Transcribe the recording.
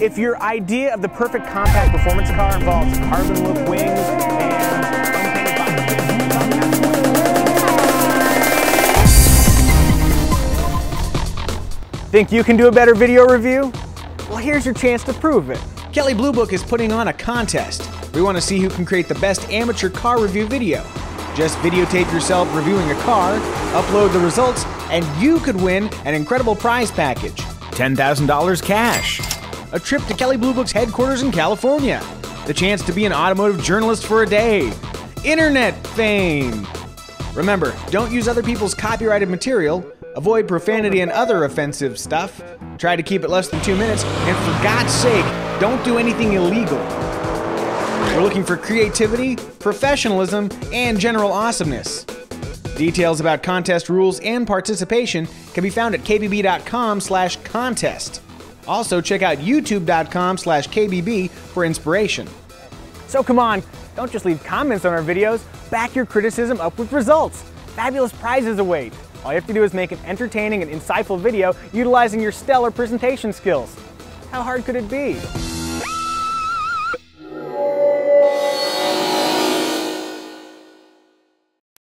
If your idea of the perfect compact performance car involves carbon look wings and Think you can do a better video review? Well, here's your chance to prove it. Kelley Blue Book is putting on a contest. We want to see who can create the best amateur car review video. Just videotape yourself reviewing a car, upload the results, and you could win an incredible prize package $10,000 cash, a trip to Kelley Blue Book's headquarters in California, the chance to be an automotive journalist for a day, internet fame. Remember, don't use other people's copyrighted material, avoid profanity and other offensive stuff, try to keep it less than two minutes, and for God's sake, don't do anything illegal. We're looking for creativity, professionalism, and general awesomeness. Details about contest rules and participation can be found at kbb.com slash contest. Also, check out youtube.com slash kbb for inspiration. So come on, don't just leave comments on our videos, back your criticism up with results. Fabulous prizes await. All you have to do is make an entertaining and insightful video utilizing your stellar presentation skills. How hard could it be?